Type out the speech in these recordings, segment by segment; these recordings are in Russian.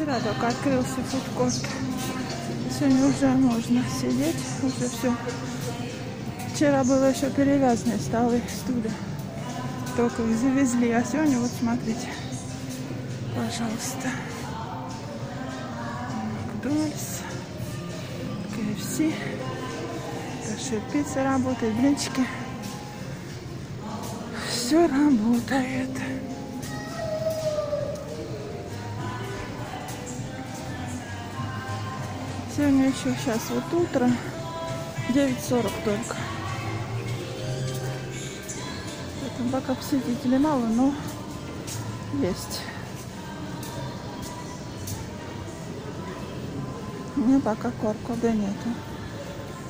Вчера только открылся фудкорт. Сегодня уже можно сидеть, уже все. Вчера было еще перевязанные столы, стулья. Только их завезли, а сегодня вот смотрите, пожалуйста. Макдональдс, КФС, Кашир пицца работает, блинчики. Все работает. Сегодня еще сейчас вот утро. 9.40 только. Поэтому пока посетителей мало, но есть. Меня пока коркода нету.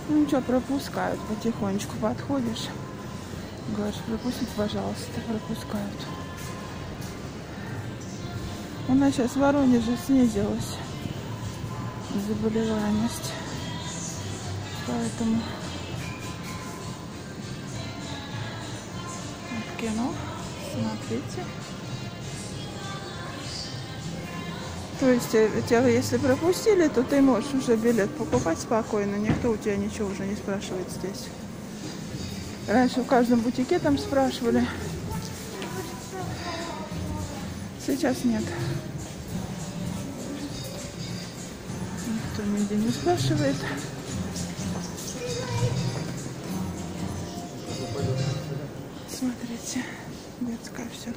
Ну ничего, пропускают потихонечку. Подходишь, говоришь, пропустите, пожалуйста, пропускают. У нас сейчас в Воронеже снизилась заболеваемость. Поэтому вот кино. Смотрите. То есть э, тебя, если пропустили, то ты можешь уже билет покупать спокойно. Никто у тебя ничего уже не спрашивает здесь. Раньше в каждом бутике там спрашивали. Сейчас нет. Никто нигде не спрашивает. Смотрите, детское все.